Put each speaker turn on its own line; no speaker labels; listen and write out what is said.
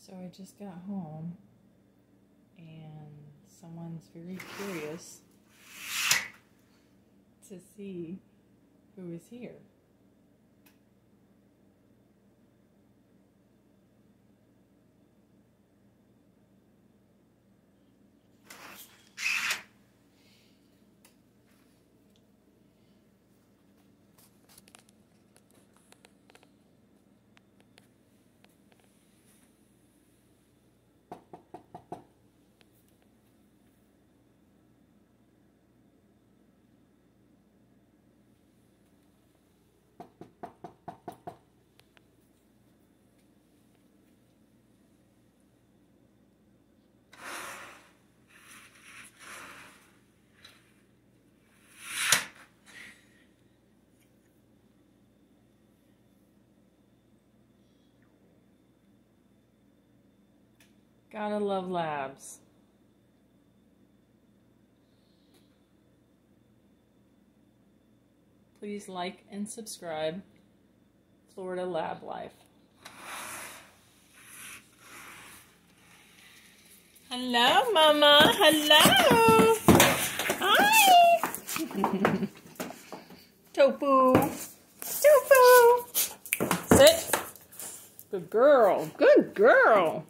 So I just got home and someone's very curious to see who is here. Gotta love labs. Please like and subscribe. Florida Lab Life. Hello, Mama. Hello. Hi. Tofu. Tofu. Sit. Good girl. Good girl.